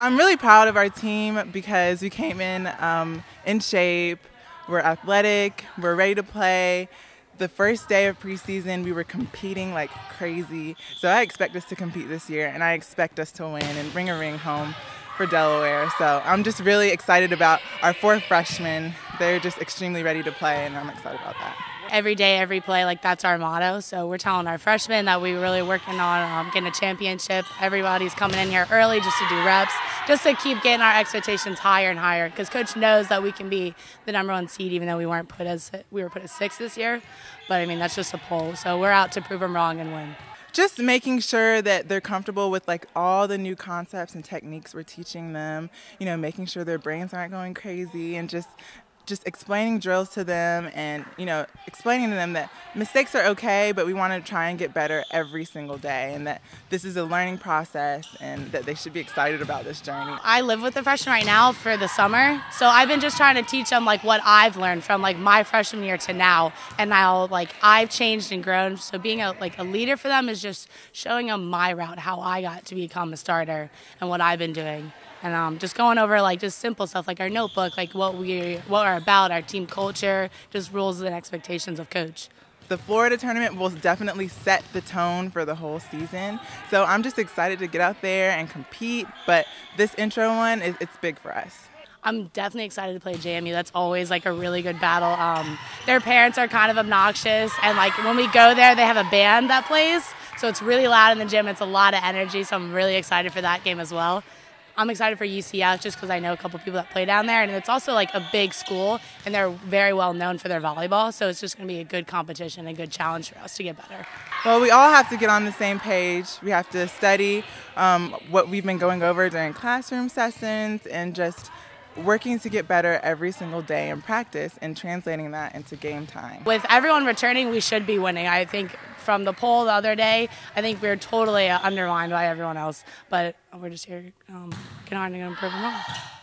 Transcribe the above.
I'm really proud of our team because we came in um, in shape, we're athletic, we're ready to play. The first day of preseason, we were competing like crazy. So I expect us to compete this year, and I expect us to win and bring a ring home for Delaware. So I'm just really excited about our four freshmen. They're just extremely ready to play, and I'm excited about that every day, every play. Like that's our motto. So we're telling our freshmen that we're really working on um, getting a championship. Everybody's coming in here early just to do reps, just to keep getting our expectations higher and higher. Because coach knows that we can be the number one seed, even though we weren't put as we were put as six this year. But I mean that's just a poll. So we're out to prove them wrong and win just making sure that they're comfortable with like all the new concepts and techniques we're teaching them you know making sure their brains aren't going crazy and just just explaining drills to them and you know explaining to them that mistakes are okay but we want to try and get better every single day and that this is a learning process and that they should be excited about this journey. I live with the freshmen right now for the summer so i've been just trying to teach them like what i've learned from like my freshman year to now and now like i've changed and grown. So being a like a leader for them is just showing them my route how i got to become a starter and what i've been doing. And um, just going over like just simple stuff like our notebook, like what we what we're about, our team culture, just rules and expectations of coach. The Florida tournament will definitely set the tone for the whole season. So I'm just excited to get out there and compete. But this intro one, is, it's big for us. I'm definitely excited to play JMU. That's always like a really good battle. Um, their parents are kind of obnoxious, and like when we go there, they have a band that plays, so it's really loud in the gym. It's a lot of energy, so I'm really excited for that game as well. I'm excited for UCF just because I know a couple people that play down there, and it's also like a big school, and they're very well known for their volleyball. So it's just going to be a good competition, a good challenge for us to get better. Well, we all have to get on the same page. We have to study um, what we've been going over during classroom sessions, and just working to get better every single day in practice and translating that into game time. With everyone returning, we should be winning. I think from the poll the other day, I think we are totally undermined by everyone else. But we're just here um, working improve them all.